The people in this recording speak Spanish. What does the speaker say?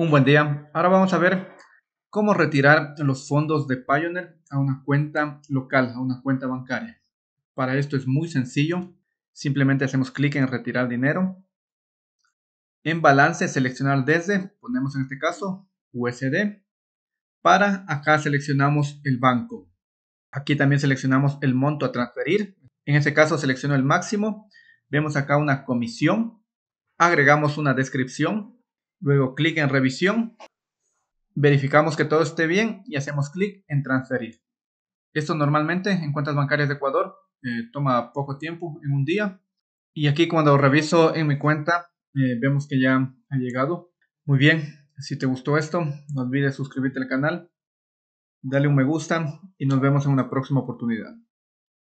Un buen día. Ahora vamos a ver cómo retirar los fondos de Pioneer a una cuenta local, a una cuenta bancaria. Para esto es muy sencillo. Simplemente hacemos clic en retirar dinero. En balance seleccionar desde, ponemos en este caso USD. Para acá seleccionamos el banco. Aquí también seleccionamos el monto a transferir. En este caso selecciono el máximo. Vemos acá una comisión. Agregamos una descripción Luego clic en revisión. Verificamos que todo esté bien y hacemos clic en transferir. Esto normalmente en cuentas bancarias de Ecuador eh, toma poco tiempo, en un día. Y aquí cuando reviso en mi cuenta eh, vemos que ya ha llegado. Muy bien, si te gustó esto, no olvides suscribirte al canal, dale un me gusta y nos vemos en una próxima oportunidad.